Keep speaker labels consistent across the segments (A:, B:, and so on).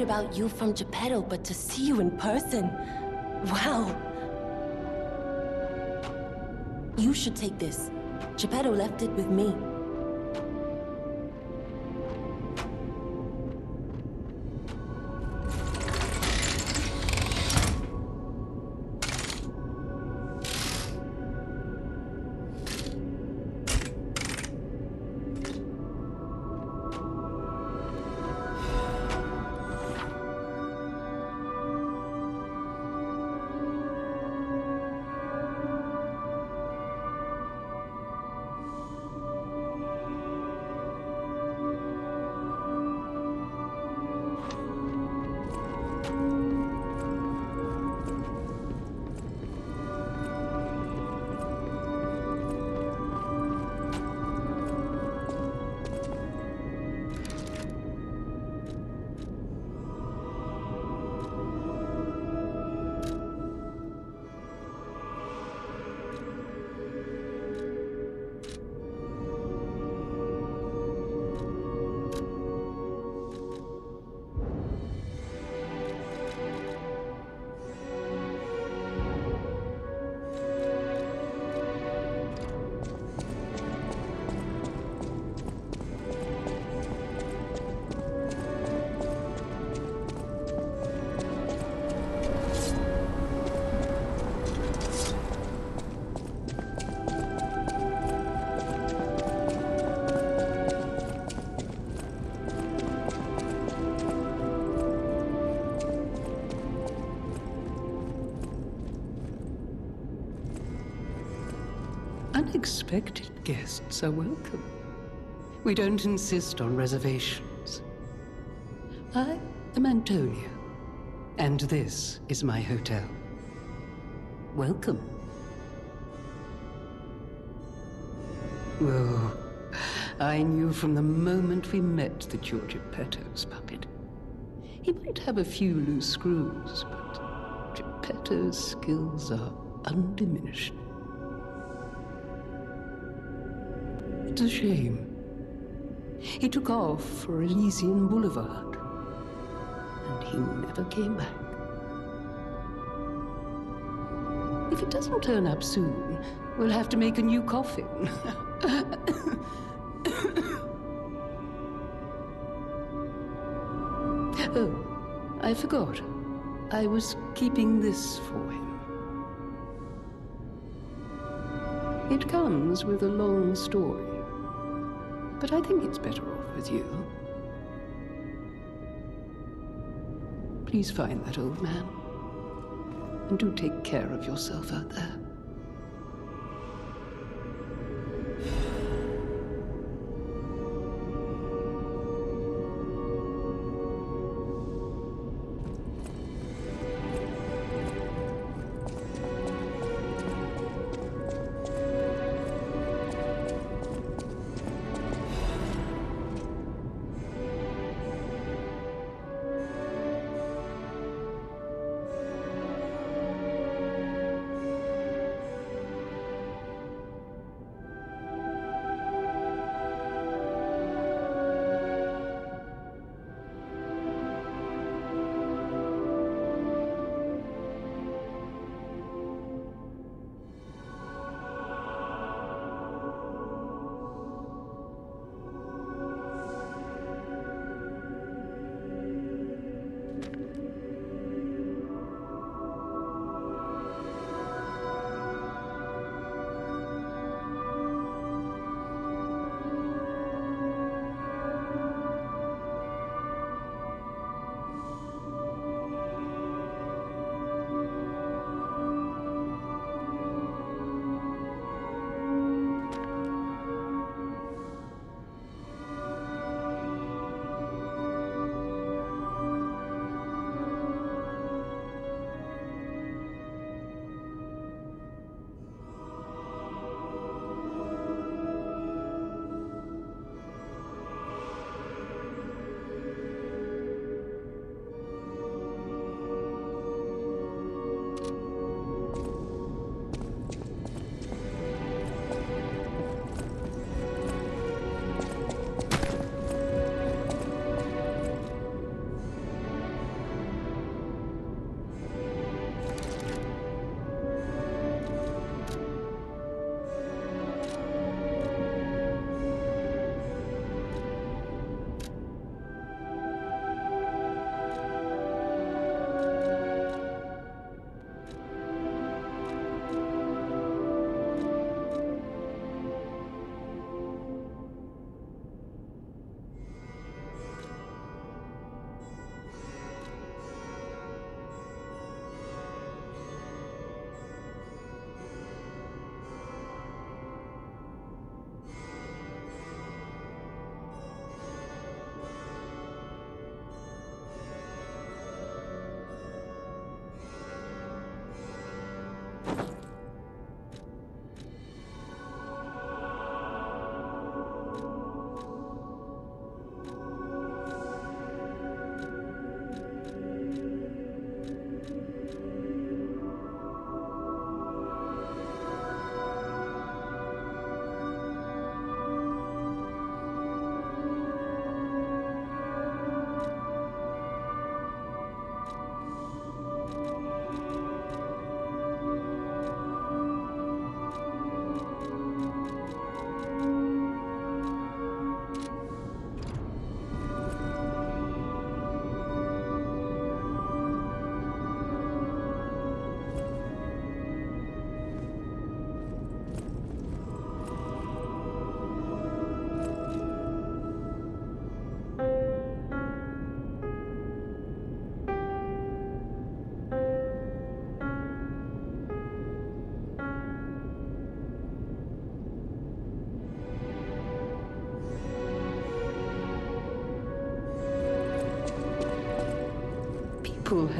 A: heard about you from Geppetto, but to see you in person. Wow. You should take this. Geppetto left it with me.
B: Unexpected guests are welcome. We don't insist on reservations. I am Antonia, and this is my hotel. Welcome. Oh, I knew from the moment we met that you're Geppetto's puppet. He might have a few loose screws, but Geppetto's skills are undiminished. It's a shame. He took off for Elysion Boulevard, and he never came back. If it doesn't turn up soon, we'll have to make a new coffin. oh, I forgot. I was keeping this for him. It comes with a long story, but I think it's better off with you. Please find that old man, and do take care of yourself out there.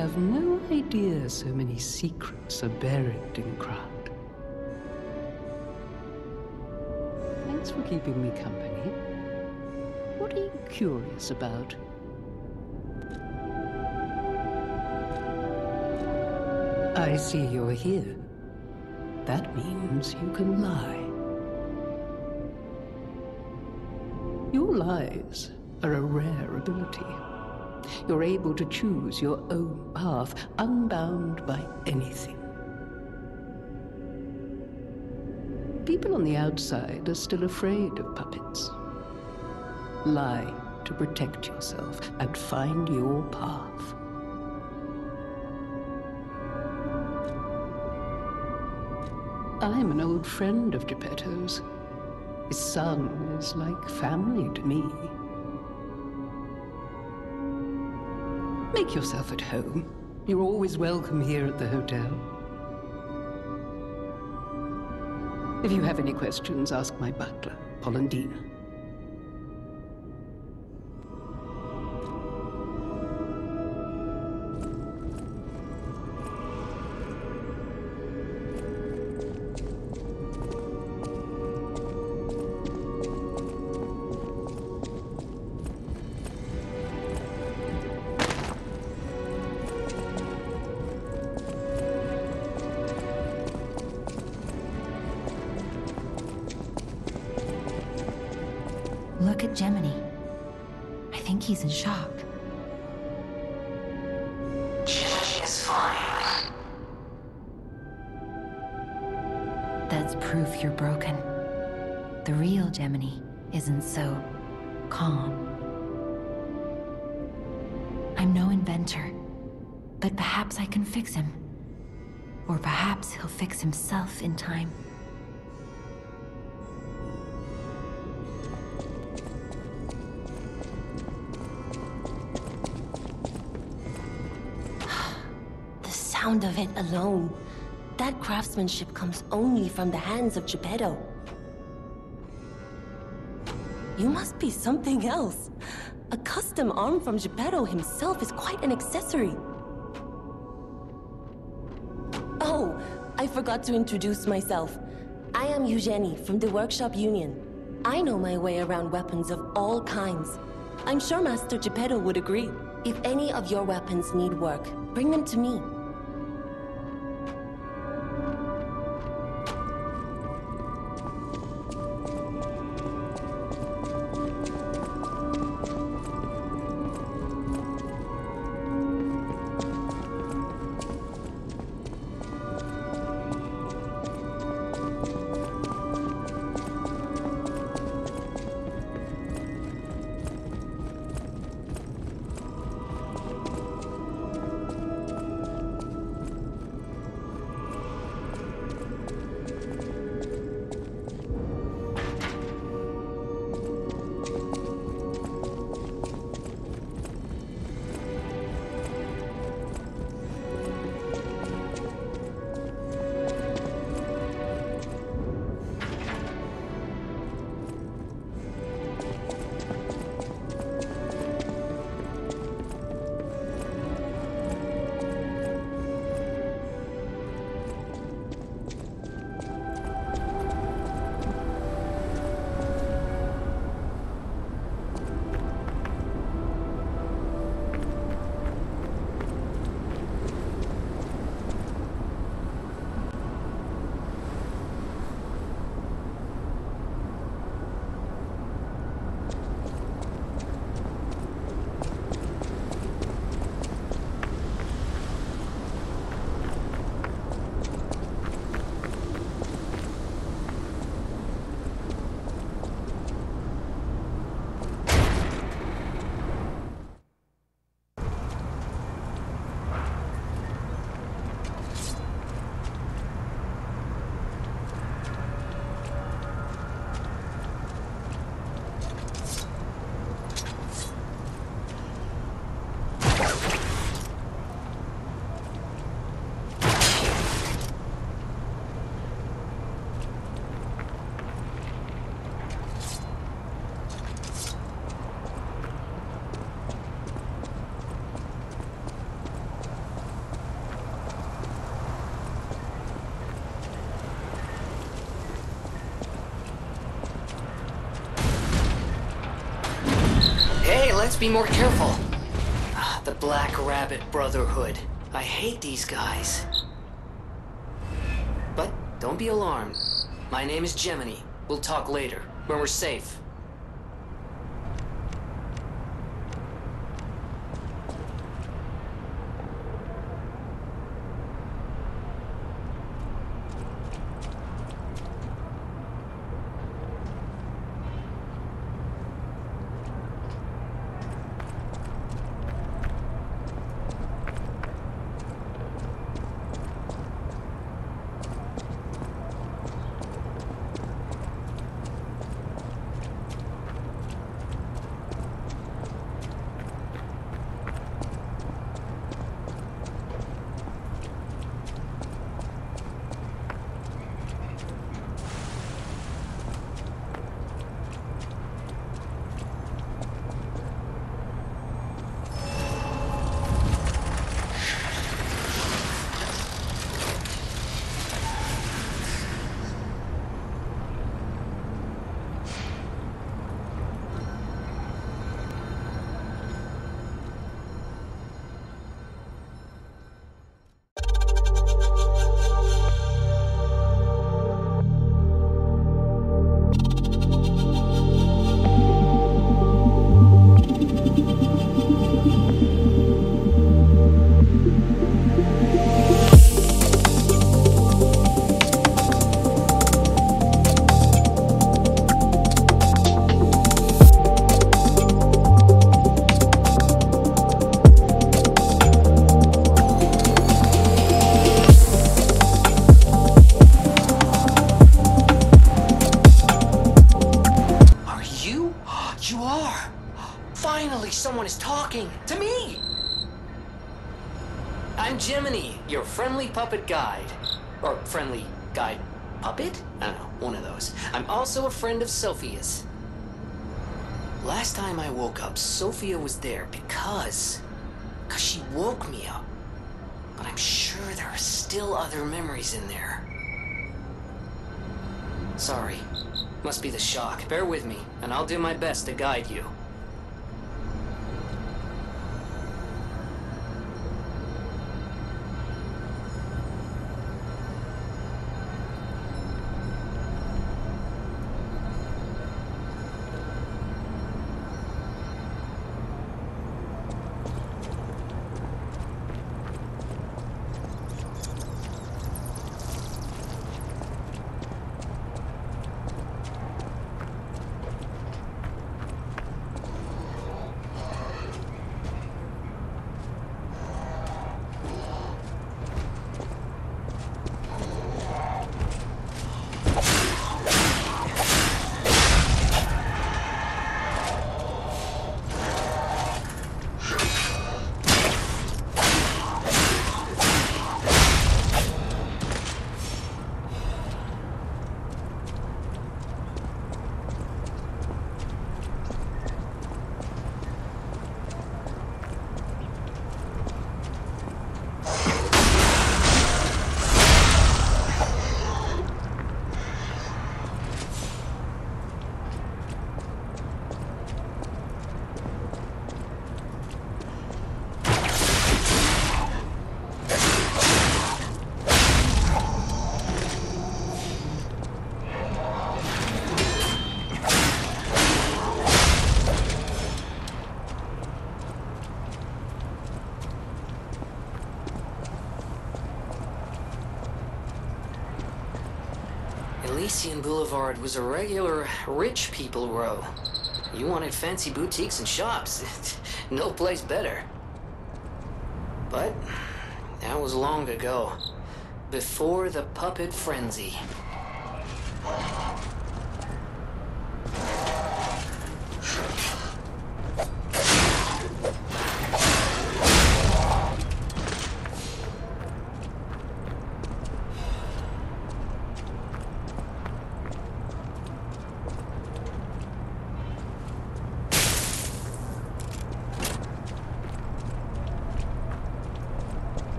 B: Have no idea so many secrets are buried in Krat. Thanks for keeping me company. What are you curious about? I see you're here. That means you can lie. Your lies are a rare ability. You're able to choose your own path, unbound by anything. People on the outside are still afraid of puppets. Lie to protect yourself and find your path. I'm an old friend of Geppetto's. His son is like family to me. Make yourself at home. You're always welcome here at the hotel. If you have any questions, ask my butler, Polendina.
C: You're broken. The real Gemini isn't so calm. I'm no inventor, but perhaps I can fix him. Or perhaps he'll fix himself in time.
A: The sound of it alone. That craftsmanship comes only from the hands of Geppetto. You must be something else. A custom arm from Geppetto himself is quite an accessory. Oh, I forgot to introduce myself. I am Eugenie from the Workshop Union. I know my way around weapons of all kinds. I'm sure Master Geppetto would agree. If any of your weapons need work, bring them to me.
D: Be more careful. Ah, the Black Rabbit Brotherhood. I hate these guys. But don't be alarmed. My name is Gemini. We'll talk later, when we're safe. Puppet guide. Or friendly guide puppet? I don't know, one of those. I'm also a friend of Sophia's. Last time I woke up, Sophia was there because. because she woke me up. But I'm sure there are still other memories in there. Sorry. Must be the shock. Bear with me, and I'll do my best to guide you. Boulevard was a regular rich people row. You wanted fancy boutiques and shops. no place better. But that was long ago. Before the puppet frenzy.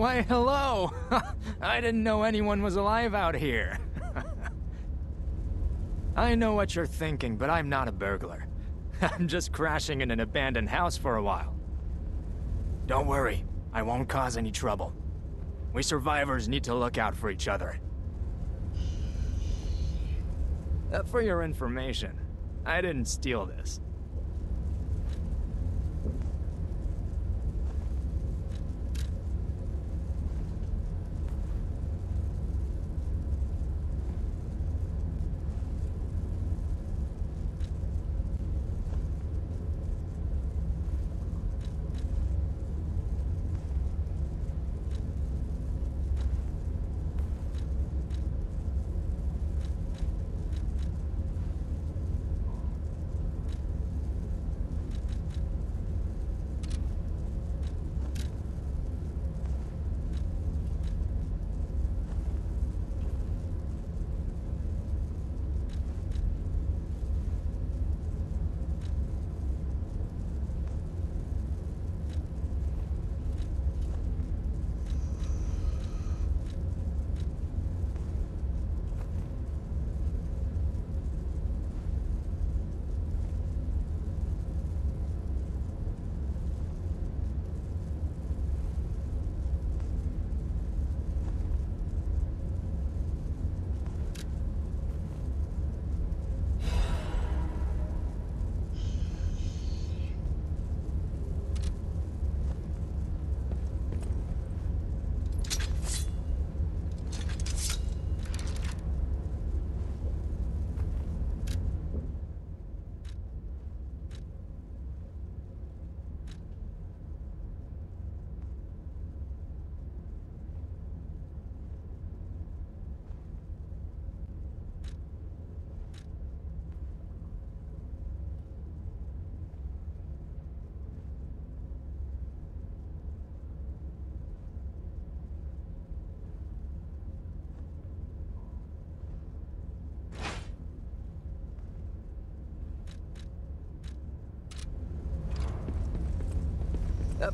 E: Why, hello! I didn't know anyone was alive out here. I know what you're thinking, but I'm not a burglar. I'm just crashing in an abandoned house for a while. Don't worry, I won't cause any trouble. We survivors need to look out for each other. Uh, for your information, I didn't steal this.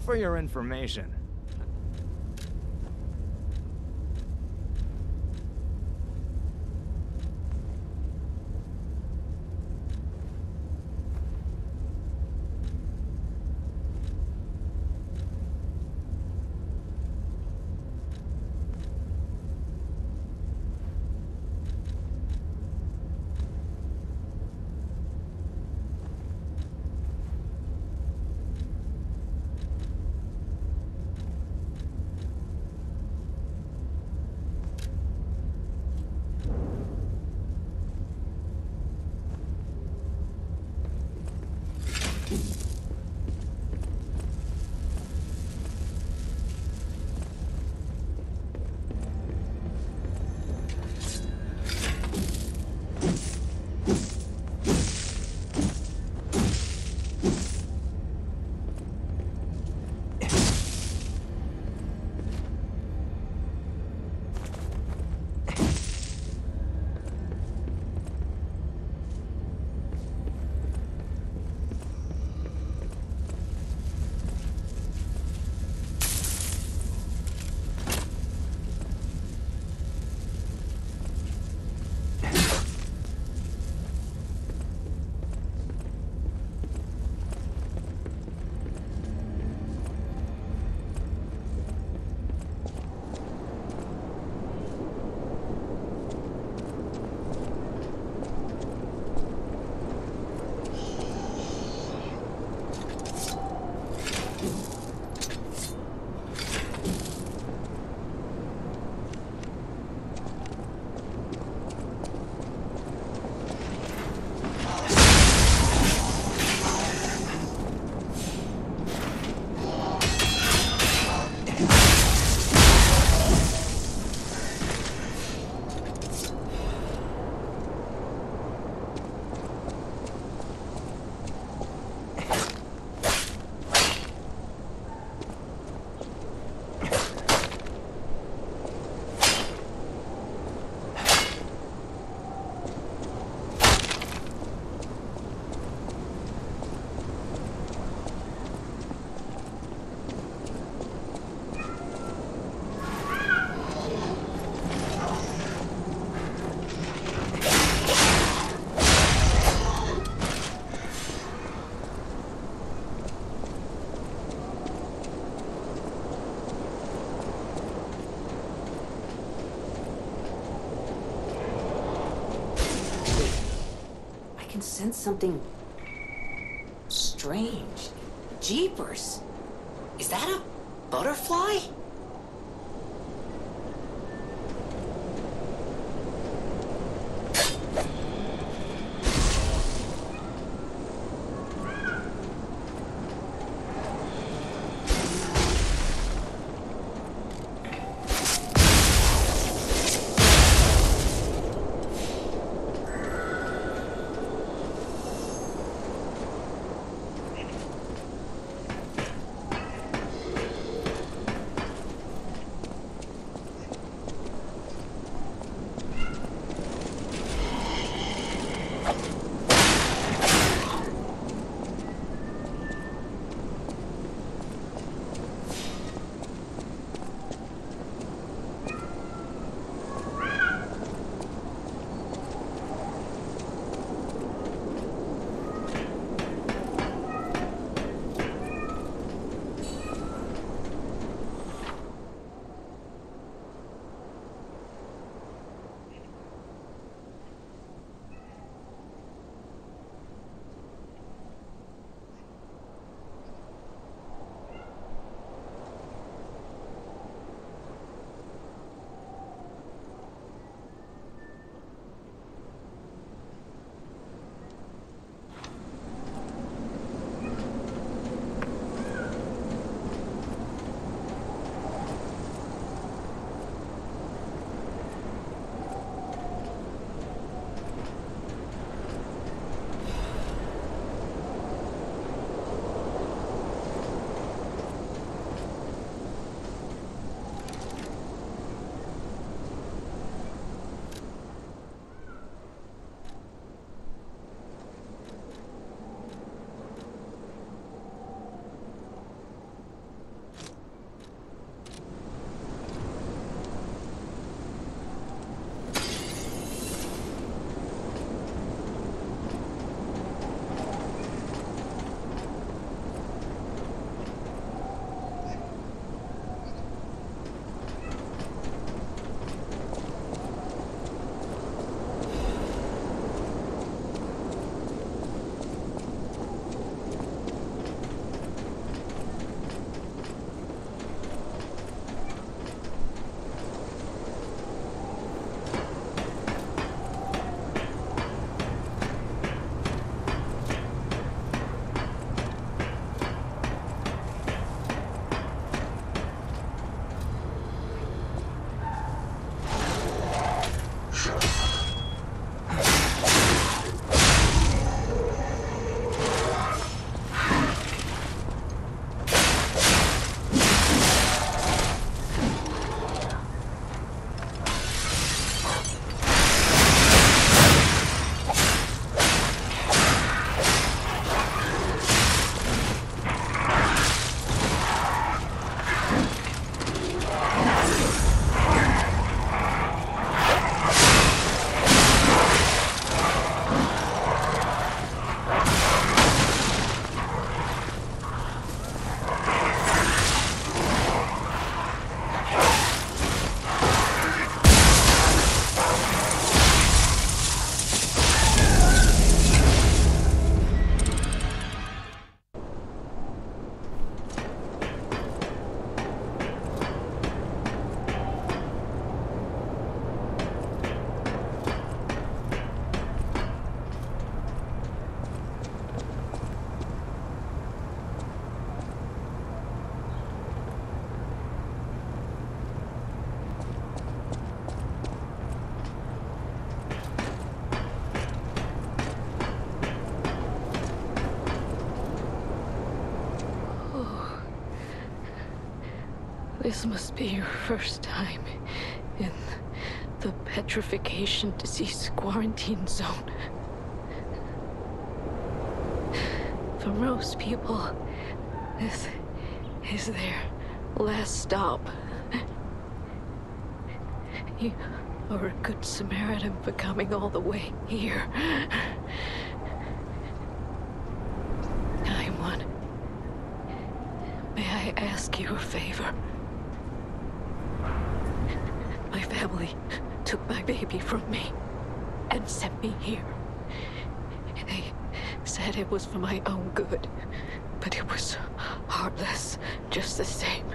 E: For your information,
D: sense something strange. Jeepers. Is that a butterfly?
F: This must be your first time in the petrification disease quarantine zone. For most people, this is their last stop. You are a good Samaritan for coming all the way here. I'm one. May I ask you a favor? My family took my baby from me and sent me here. They said it was for my own good, but it was heartless just the same.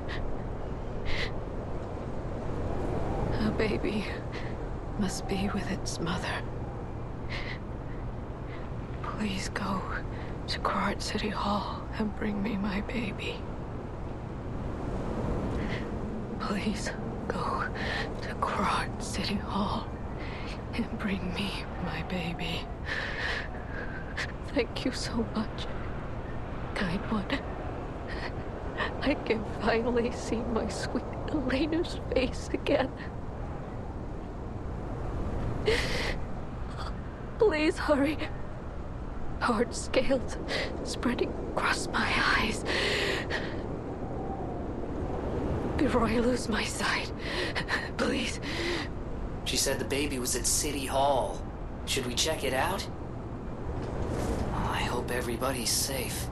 F: A baby must be with its mother. Please go to Krat City Hall and bring me my baby. Please go to Krat City Hall and bring me my baby. Thank you so much, kind one. I can finally see my sweet Elena's face again. Please hurry. Hard scales spreading across my eyes. Before I lose my sight, please.
D: She said the baby was at City Hall. Should we check it out? I hope everybody's safe.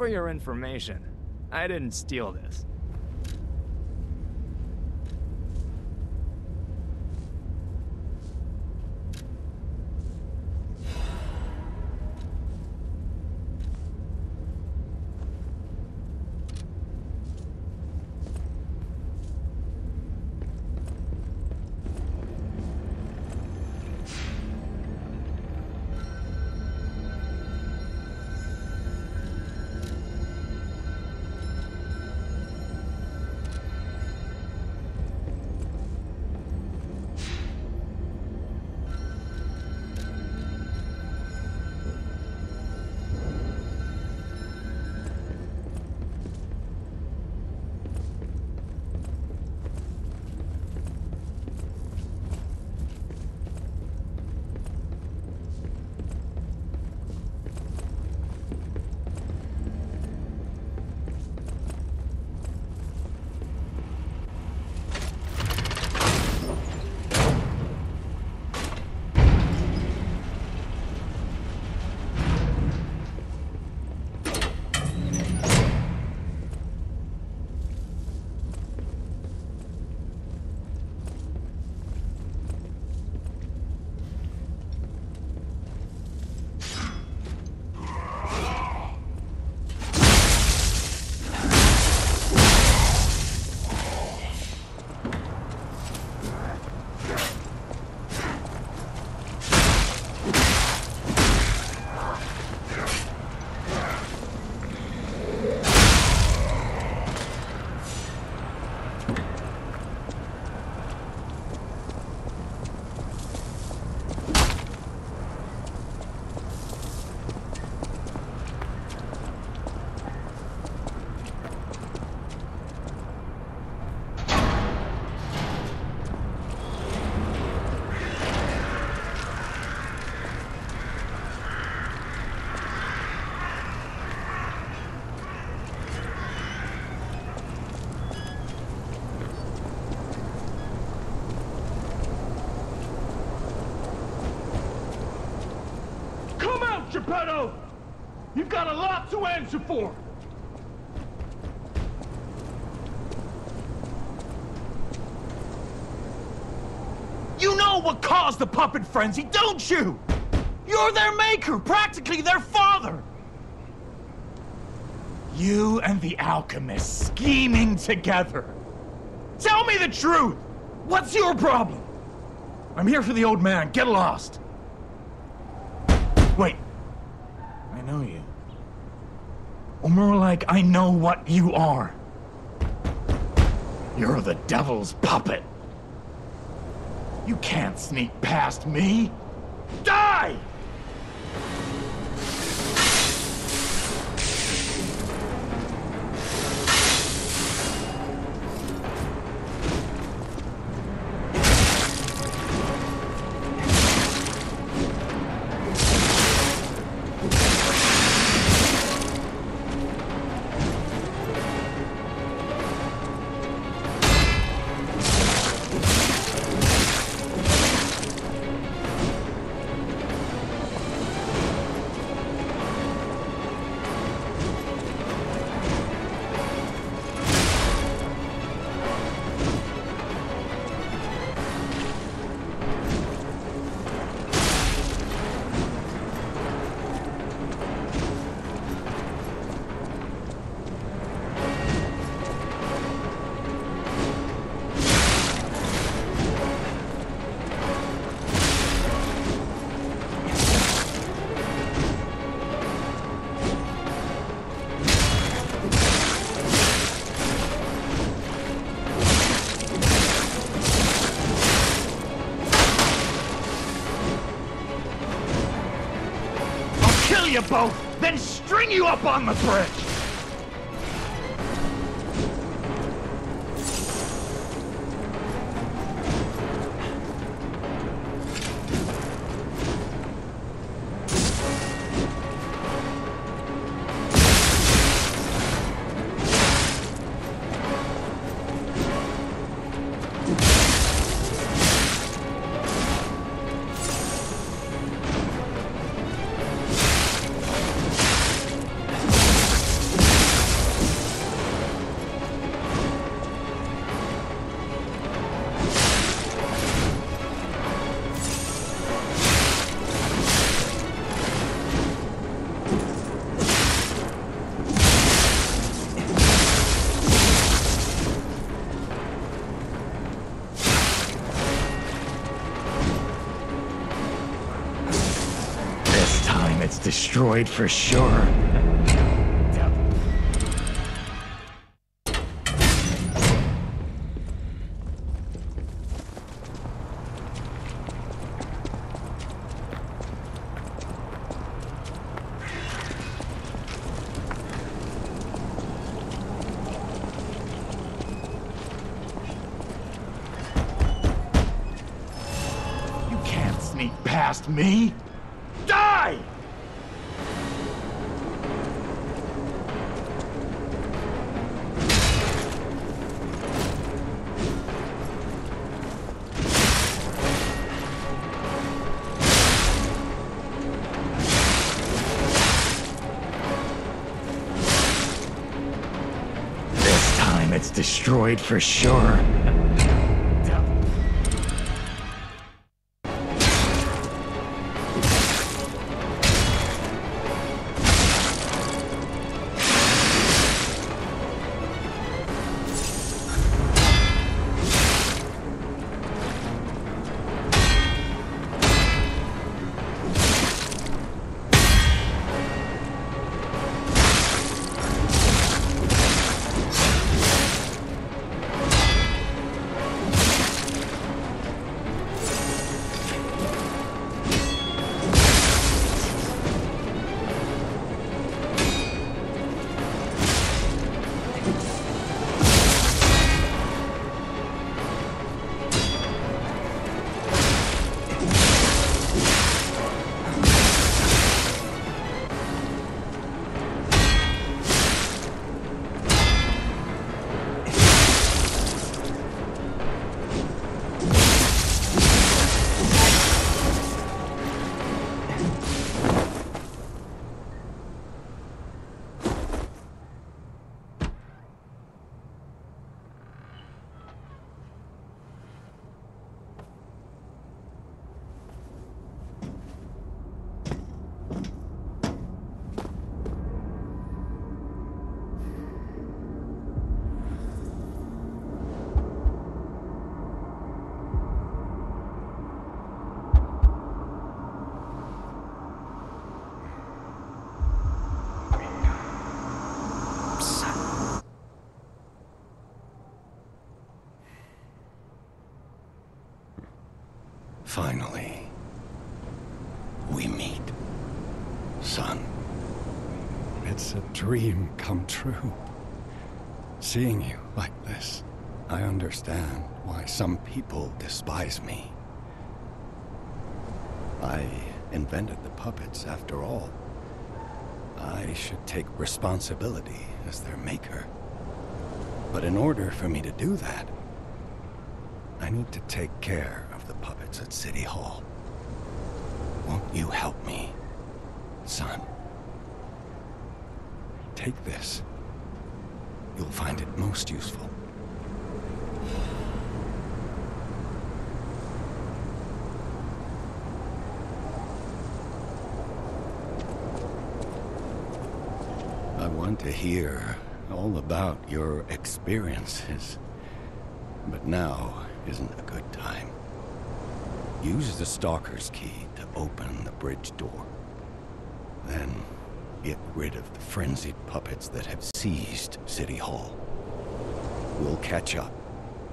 E: For your information, I didn't steal this.
G: Geppetto! You've got a lot to answer for! You know what caused the puppet frenzy, don't you? You're their maker, practically their father! You and the alchemist scheming together. Tell me the truth! What's your problem? I'm here for the old man. Get lost. Wait. I know you. Or more like, I know what you are. You're the devil's puppet. You can't sneak past me. Die! You both, then string you up on the bridge! Destroyed for sure. For sure.
H: Dream come true. Seeing you like this, I understand why some people despise me. I invented the puppets, after all. I should take responsibility as their maker. But in order for me to do that, I need to take care of the puppets at City Hall. Won't you help me, son? Take this. You'll find it most useful. I want to hear all about your experiences. But now isn't a good time. Use the Stalker's key to open the bridge door. Then, get rid of the frenzied puppets that have seized City Hall. We'll catch up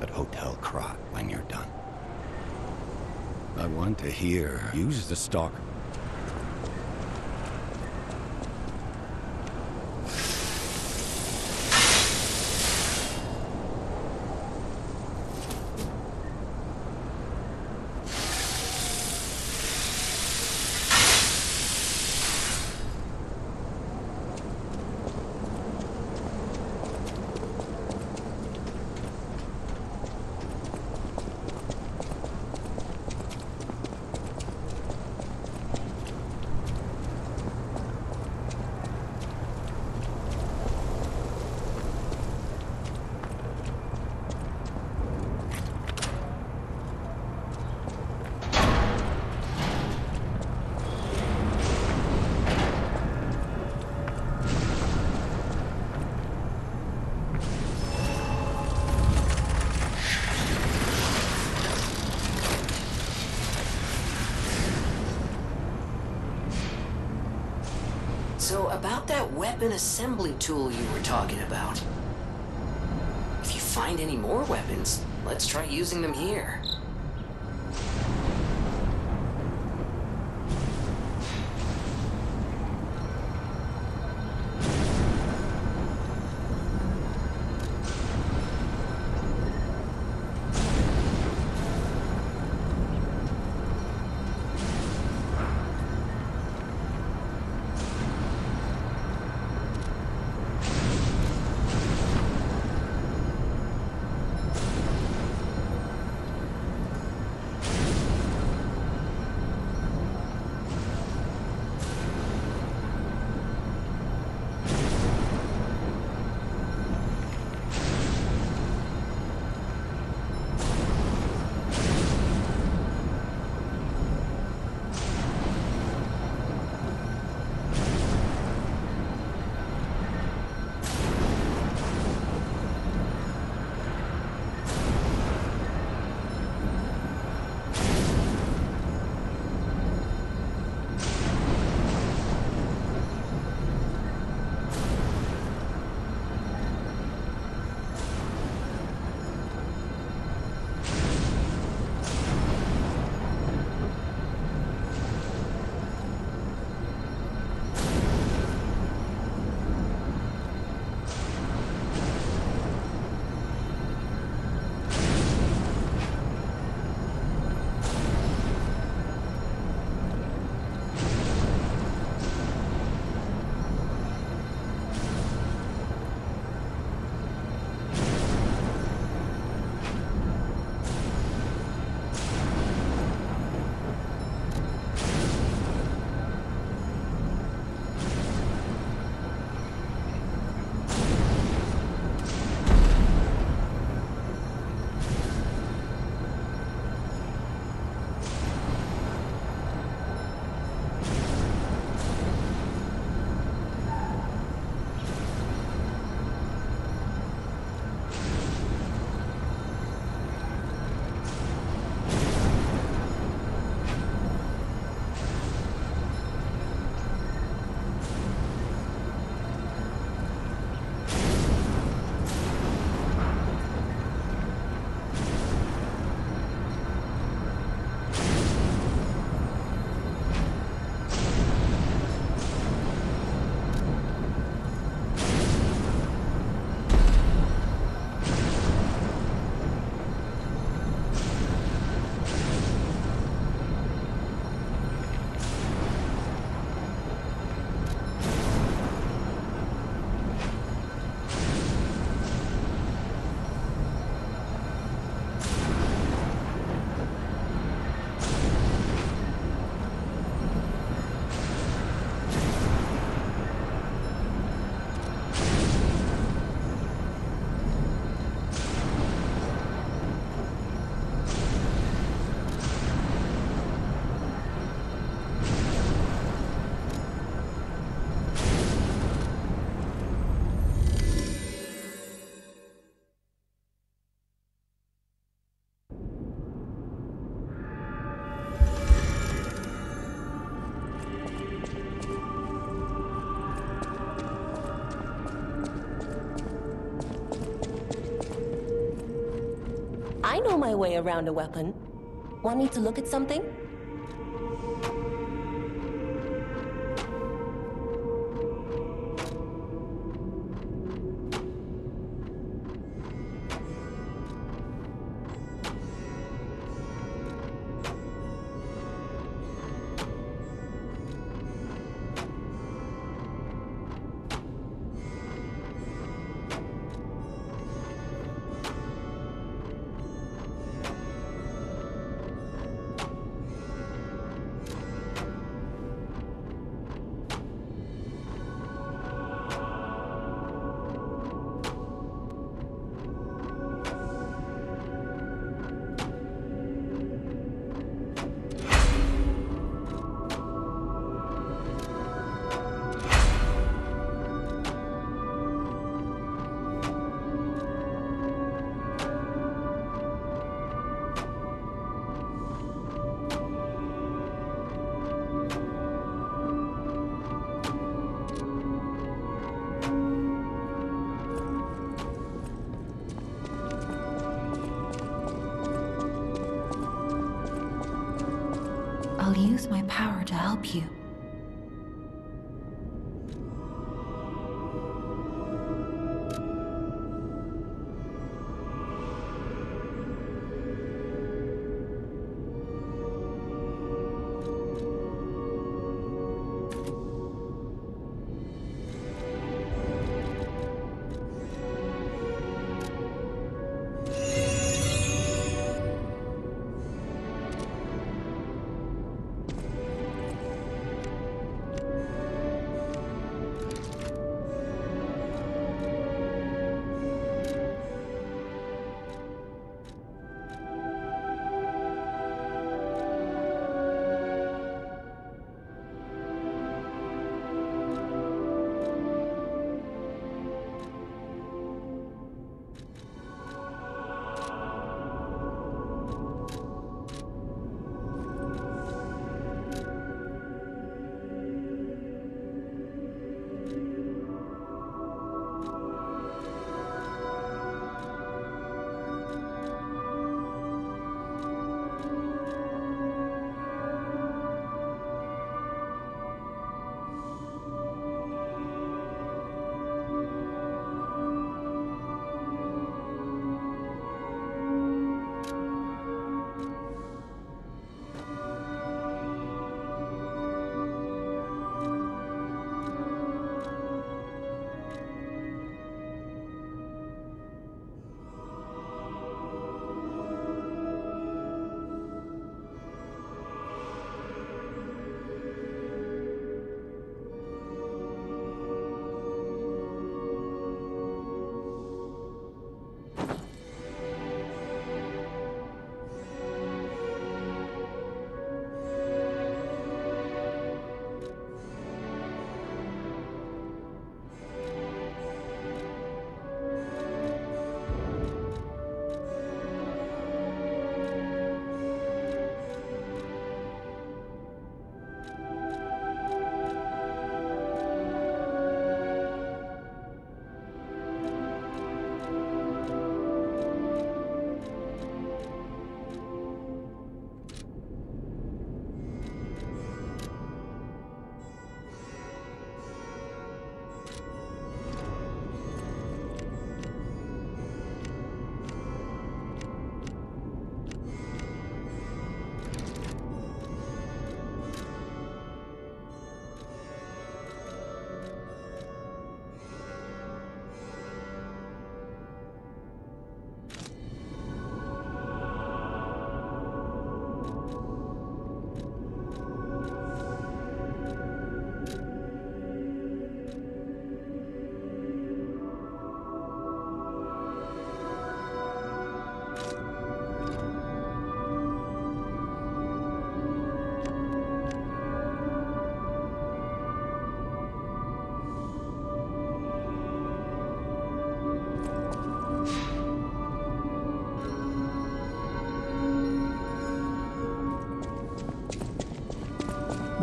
H: at Hotel Krat when you're done. I want to hear... Use the Stalker...
D: So, about that weapon assembly tool you were talking about. If you find any more weapons, let's try using them here.
A: Way around a weapon. Want me to look at something?
C: Help you.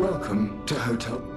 H: Welcome to Hotel